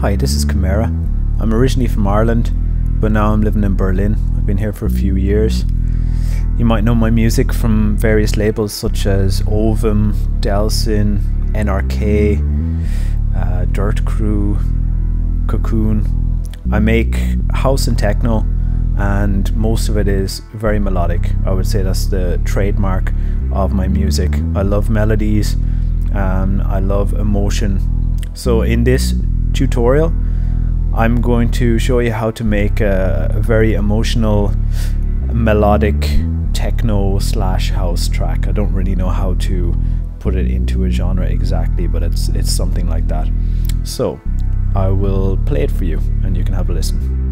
Hi, this is Chymera. I'm originally from Ireland, but now I'm living in Berlin. I've been here for a few years. You might know my music from various labels such as Ovum, Delsin, NRK, uh, Dirt Crew, Cocoon. I make house and techno, and most of it is very melodic. I would say that's the trademark of my music. I love melodies and I love emotion. So, in this tutorial I'm going to show you how to make a, very emotional melodic techno slash house track. I don't really know how to put it into a genre exactly, but it's it's something like that. So I will play it for you and you can have a listen.